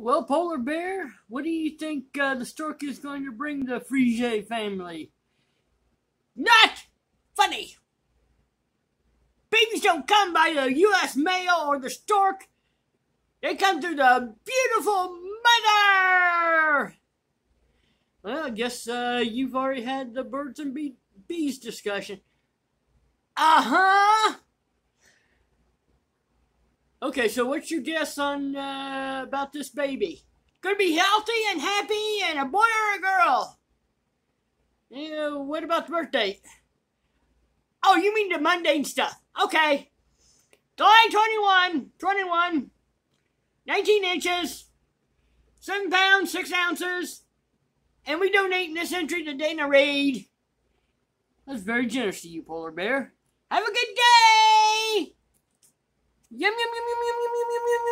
Well, Polar Bear, what do you think uh, the stork is going to bring the Frige family? Not funny. Babies don't come by the U.S. mail or the stork. They come through the beautiful mother. Well, I guess uh, you've already had the birds and bee- bees discussion. Uh huh. Okay, so what's your guess on uh, about this baby? Gonna be healthy and happy and a boy or a girl. Yeah, what about the birth date? Oh, you mean the mundane stuff. Okay. July 21, 21, 19 inches, 7 pounds, 6 ounces, and we donate in this entry to Dana Reed. That's very generous to you, Polar Bear. Have a good day! мим мим мим мим мим мим